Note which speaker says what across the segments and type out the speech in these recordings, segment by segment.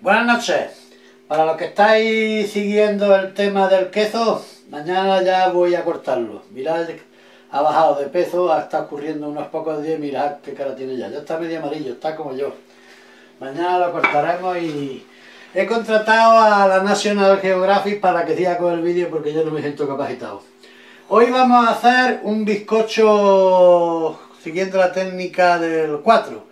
Speaker 1: Buenas noches. Para los que estáis siguiendo el tema del queso, mañana ya voy a cortarlo. Mirad, ha bajado de peso, está ocurriendo unos pocos días, mirad qué cara tiene ya. Ya está medio amarillo, está como yo. Mañana lo cortaremos y he contratado a la National Geographic para que siga con el vídeo porque yo no me siento capacitado. Hoy vamos a hacer un bizcocho siguiendo la técnica del 4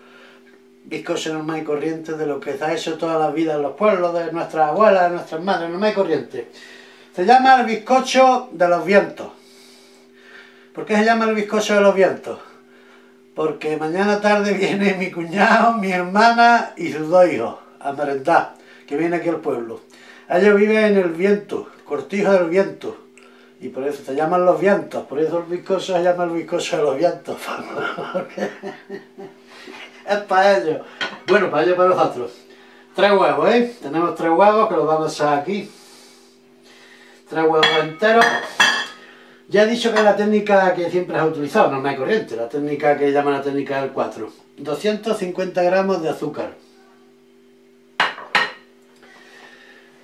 Speaker 1: bizcocho normal y corriente de lo que se ha hecho toda la vida en los pueblos, de nuestras abuelas, de nuestras madres, normal y corriente. Se llama el bizcocho de los vientos. ¿Por qué se llama el bizcocho de los vientos? Porque mañana tarde viene mi cuñado, mi hermana y sus dos hijos a merendar, que viene aquí al pueblo. Ellos viven en el viento, cortijo del viento. Y por eso se llaman los vientos, por eso el bizcocho se llama el bizcocho de los vientos. es para ellos. Bueno, para ellos, para nosotros. Tres huevos, ¿eh? Tenemos tres huevos que los vamos a aquí. Tres huevos enteros. Ya he dicho que es la técnica que siempre has utilizado, no hay corriente, la técnica que llaman la técnica del 4. 250 gramos de azúcar.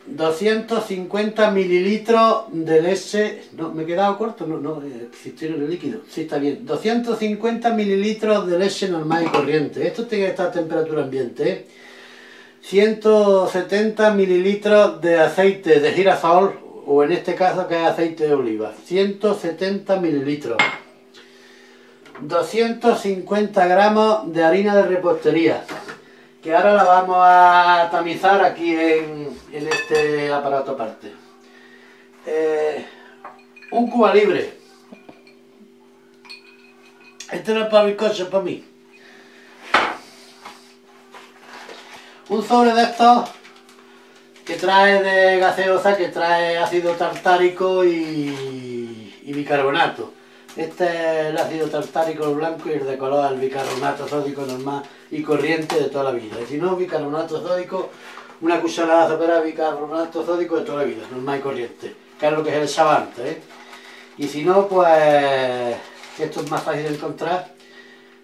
Speaker 1: 250 mililitros de leche, no, me he quedado corto, no, no, existir el líquido, sí está bien, 250 mililitros de leche normal y corriente, esto tiene que estar a temperatura ambiente, 170 mililitros de aceite de girasol, o en este caso que es aceite de oliva, 170 mililitros, 250 gramos de harina de repostería, que ahora la vamos a tamizar aquí en, este aparato aparte. Eh, un cuba libre. Este no es para bizcocho, es para mí. Un sobre de estos que trae de gaseosa, que trae ácido tartárico y bicarbonato. Este es el ácido tartárico blanco y el de color el bicarbonato sódico normal y corriente de toda la vida. Y si no, bicarbonato sódico, una cucharada sopera de bicarbonato sódico de toda la vida, normal y corriente, que es lo que es el sabante. ¿eh? Y si no, pues, esto es más fácil de encontrar,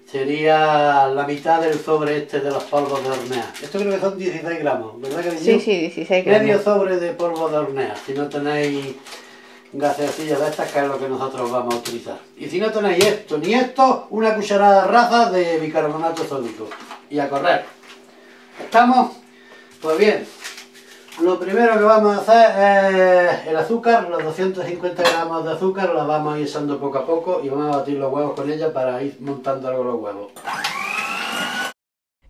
Speaker 1: sería la mitad del sobre este de los polvos de hornear. Esto creo que son 16 gramos, ¿verdad que
Speaker 2: Sí, sí, 16 gramos.
Speaker 1: Medio sobre de polvo de hornear, si no tenéis gaseosillas de estas, que es lo que nosotros vamos a utilizar. Y si no tenéis esto ni esto, una cucharada raza de bicarbonato sódico. Y a correr. ¿Estamos? Pues bien, lo primero que vamos a hacer es el azúcar, los 250 gramos de azúcar, la vamos a ir echando poco a poco y vamos a batir los huevos con ella para ir montando algo los huevos.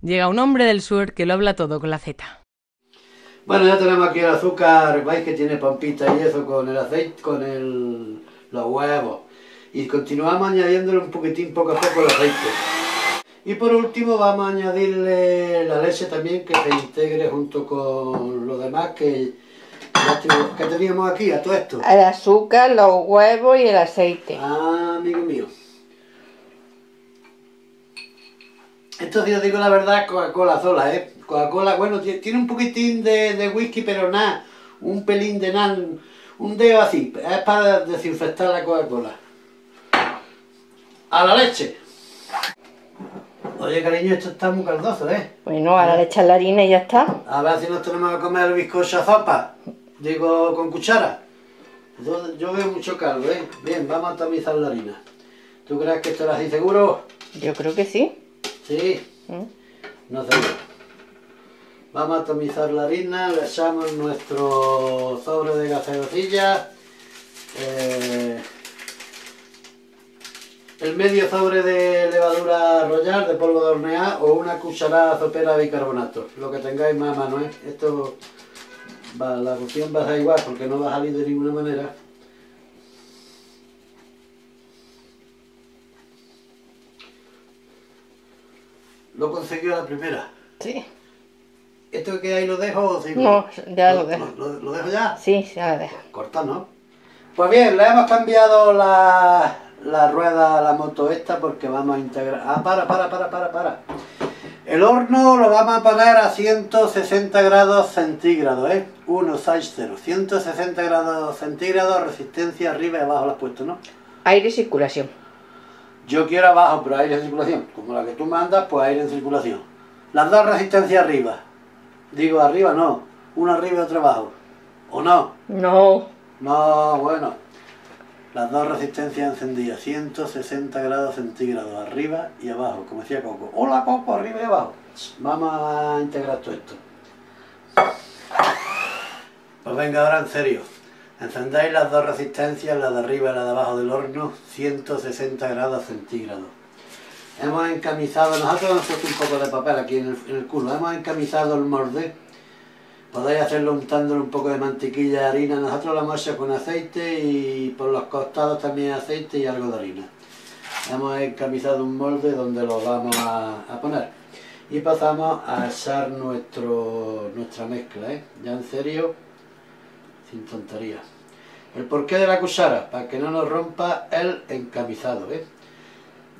Speaker 2: Llega un hombre del sur que lo habla todo con la Z.
Speaker 1: Bueno, ya tenemos aquí el azúcar, veis que tiene pampita y eso con el aceite, con el, los huevos. Y continuamos añadiéndole un poquitín poco a poco el aceite. Y por último vamos a añadirle la leche también que se integre junto con lo demás que, que teníamos aquí, a todo esto.
Speaker 2: El azúcar, los huevos y el aceite.
Speaker 1: Ah, amigo mío. Esto si os digo la verdad, Coca-Cola sola, ¿eh? Coca-Cola, bueno, tiene un poquitín de, whisky, pero nada, un pelín de nada, un dedo así, es para desinfectar la Coca-Cola. A la leche. Oye, cariño, esto está muy caldoso, ¿eh?
Speaker 2: Bueno, ahora le echas la harina y ya está.
Speaker 1: A ver si nos tenemos que comer el bizcocho a sopa. Digo, con cuchara. Yo, veo mucho caldo, ¿eh? Bien, vamos a tamizar la harina. ¿Tú crees que esto era así seguro?
Speaker 2: Yo creo que sí.
Speaker 1: ¿Sí? ¿Mm? No sé. Vamos a tamizar la harina, le echamos nuestro sobre de gaseosilla, eh, el medio sobre de levadura royal, de polvo de hornear o una cucharada sopera de bicarbonato, lo que tengáis más a mano, ¿eh? Esto, la cocción va a ser igual porque no va a salir de ninguna manera. Lo consiguió la primera.
Speaker 2: Sí.
Speaker 1: ¿Esto que ahí lo dejo o sigo?
Speaker 2: No, ya lo, dejo.
Speaker 1: ¿Lo, dejo ya?
Speaker 2: Sí, ya lo dejo.
Speaker 1: Corta, ¿no? Pues bien, le hemos cambiado la, la rueda a la moto esta porque vamos a integrar... Ah, para, para, para, para, para. El horno lo vamos a poner a 160 grados centígrados, ¿eh? 160, 160 grados centígrados, resistencia arriba y abajo la has puesto, ¿no?
Speaker 2: Aire y circulación.
Speaker 1: Yo quiero abajo, pero aire en circulación. Como la que tú mandas, pues aire en circulación. Las dos resistencias arriba. Digo, arriba no. Una arriba y otra abajo. ¿O no?
Speaker 2: No.
Speaker 1: No, bueno. Las dos resistencias encendidas, 160 grados centígrados, arriba y abajo, como decía Coco. Hola Coco, arriba y abajo. Vamos a integrar todo esto. Pues venga, ahora en serio. Encendéis las dos resistencias, la de arriba y la de abajo del horno, 160 grados centígrados. Hemos encamisado, nosotros hemos puesto un poco de papel aquí en el, en culo, hemos encamisado el morde. Podéis hacerlo untándole un poco de mantequilla de harina. Nosotros lo hemos hecho con aceite y por los costados también aceite y algo de harina. Hemos encamisado un molde donde lo vamos a, poner. Y pasamos a echar nuestro, nuestra mezcla, ¿eh? Ya en serio, sin tonterías. El porqué de la cuchara, para que no nos rompa el encamisado, ¿eh?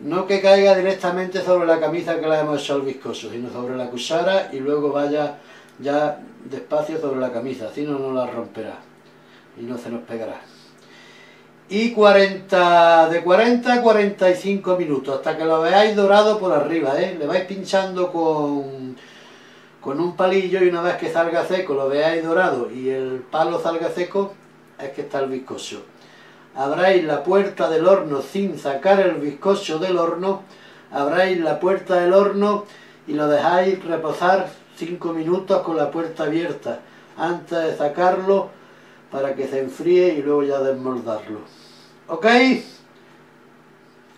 Speaker 1: No que caiga directamente sobre la camisa que le hemos hecho al viscoso, sino sobre la cuchara y luego vaya ya despacio sobre la camisa, así no nos la romperá y no se nos pegará. Y 40, de 40 a 45 minutos, hasta que lo veáis dorado por arriba, ¿eh? Le vais pinchando con, con un palillo y una vez que salga seco, lo veáis dorado y el palo salga seco, es que está el viscoso. Abráis la puerta del horno sin sacar el viscoso del horno, abráis la puerta del horno y lo dejáis reposar 5 minutos con la puerta abierta antes de sacarlo para que se enfríe y luego ya desmoldarlo. ¿Ok?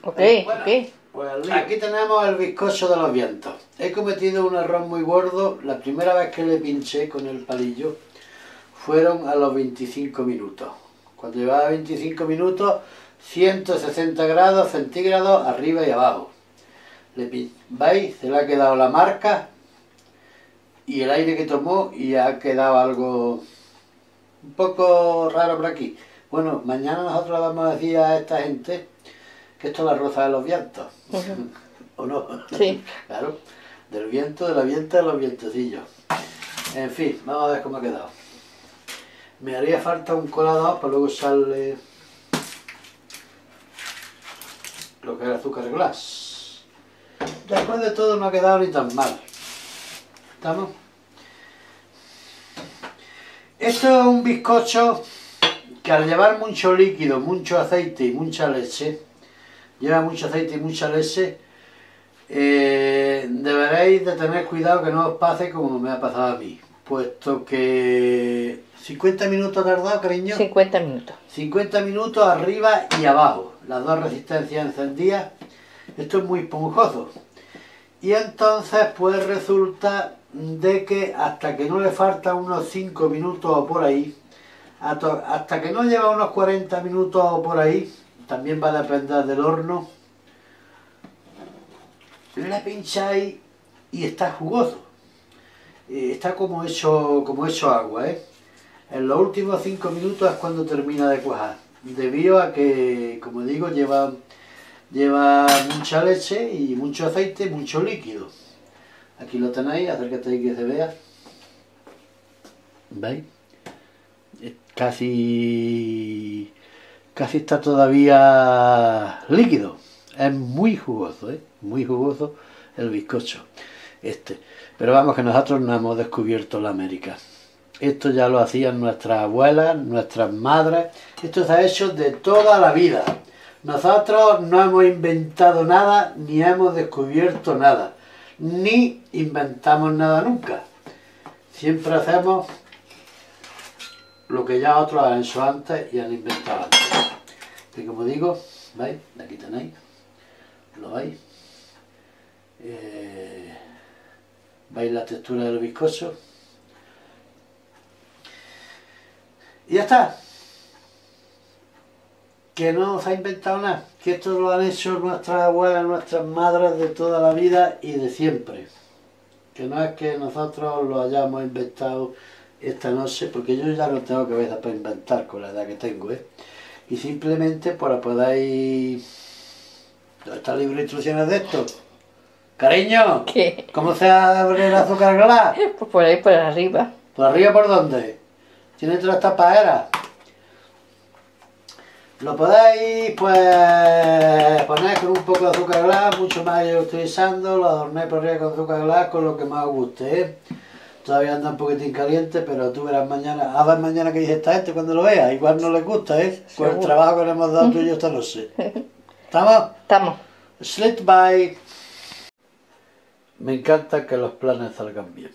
Speaker 2: Ok,
Speaker 1: Bueno,
Speaker 2: ok.
Speaker 1: Pues aquí tenemos el bizcocho de los vientos. He cometido un error muy gordo. La primera vez que le pinché con el palillo fueron a los 25 minutos. Cuando llevaba 25 minutos, 160 grados centígrados arriba y abajo. Le ¿Veis? Se le ha quedado la marca y el aire que tomó y ha quedado algo un poco raro por aquí. Bueno, mañana nosotros le vamos a decir a esta gente que esto es la roza de los vientos. ¿O no?
Speaker 2: Sí.
Speaker 1: Claro, del viento, de la vienta de los vientecillos. En fin, vamos a ver cómo ha quedado. Me haría falta un colador para luego echarle lo que es el azúcar glass. Después de todo no ha quedado ni tan mal. ¿Estamos? Esto es un bizcocho que al llevar mucho líquido, mucho aceite y mucha leche, lleva mucho aceite y mucha leche, eh, deberéis de tener cuidado que no os pase como me ha pasado a mí. Puesto que 50 minutos tardado, cariño.
Speaker 2: 50 minutos.
Speaker 1: 50 minutos arriba y abajo, las dos resistencias encendidas. Esto es muy esponjoso. Y entonces pues resulta de que hasta que no le faltan unos 5 minutos o por ahí, hasta que no lleva unos 40 minutos o por ahí, también va a depender del horno, le pincháis y está jugoso. Está como hecho, como hecho agua, ¿eh? En los últimos 5 minutos es cuando termina de cuajar. Debido a que, como digo, lleva, lleva mucha leche y mucho aceite, mucho líquido. Aquí lo tenéis, acércate ahí que se vea. ¿Veis? Casi, casi está todavía líquido. Es muy jugoso, ¿eh? Muy jugoso el bizcocho. Este. Pero vamos que nosotros no hemos descubierto la América. Esto ya lo hacían nuestras abuelas, nuestras madres. Esto se ha hecho de toda la vida. Nosotros no hemos inventado nada, ni hemos descubierto nada, ni inventamos nada nunca. Siempre hacemos lo que ya otros han hecho antes y han inventado antes. Y como digo, ¿veis? Aquí tenéis. ¿Lo veis? Eh, ¿Veis la textura del bizcocho? Y ya está. Que no se ha inventado nada. Que esto lo han hecho nuestras abuelas, nuestras madres de toda la vida y de siempre. Que no es que nosotros lo hayamos inventado esta noche, porque yo ya no tengo cabeza para inventar con la edad que tengo, ¿eh? Y simplemente para podáis... ¿Dónde está el libro de instrucciones de esto? Cariño,
Speaker 2: ¿Qué?
Speaker 1: ¿cómo se abre el azúcar glass?
Speaker 2: Pues por ahí por arriba.
Speaker 1: ¿Por arriba por dónde? Tiene tres tapaderas. Lo podéis pues poner con un poco de azúcar glass, mucho más yo estoy usando, lo adornéis por arriba con azúcar glass con lo que más os guste, ¿eh? Todavía anda un poquitín caliente, pero tú verás mañana, a ver mañana que dice esta gente cuando lo vea. Igual no les gusta, ¿eh? Con el trabajo que le hemos dado tú y yo esta noche. ¿Estamos?
Speaker 2: Estamos.
Speaker 1: Slit by. Me encanta que los planes salgan bien.